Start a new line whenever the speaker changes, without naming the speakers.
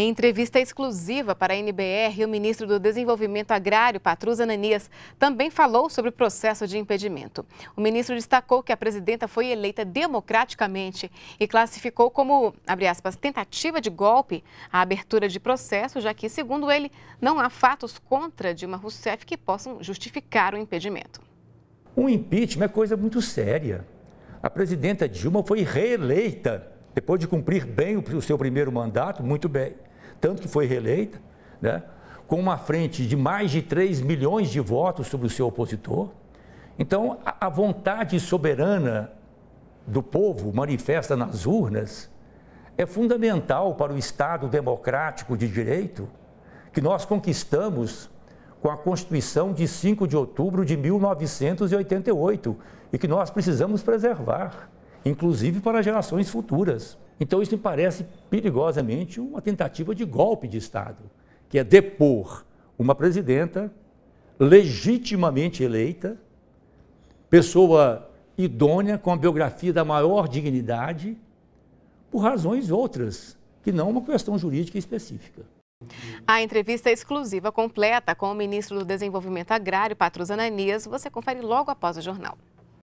Em entrevista exclusiva para a NBR, o ministro do Desenvolvimento Agrário, Patrus Ananias, também falou sobre o processo de impedimento. O ministro destacou que a presidenta foi eleita democraticamente e classificou como, aspas, tentativa de golpe a abertura de processo, já que, segundo ele, não há fatos contra Dilma Rousseff que possam justificar o impedimento.
Um impeachment é coisa muito séria. A presidenta Dilma foi reeleita depois de cumprir bem o seu primeiro mandato, muito bem tanto que foi reeleita, né, com uma frente de mais de 3 milhões de votos sobre o seu opositor. Então, a, vontade soberana do povo manifesta nas urnas é fundamental para o Estado democrático de direito que nós conquistamos com a Constituição de 5 de outubro de 1988 e que nós precisamos preservar, inclusive para gerações futuras. Então, isso me parece perigosamente uma tentativa de golpe de Estado, que é depor uma presidenta legitimamente eleita, pessoa idônea, com a biografia da maior dignidade, por razões outras, que não uma questão jurídica específica.
A entrevista exclusiva completa com o ministro do Desenvolvimento Agrário, Patrus Ananias, você confere logo após o jornal.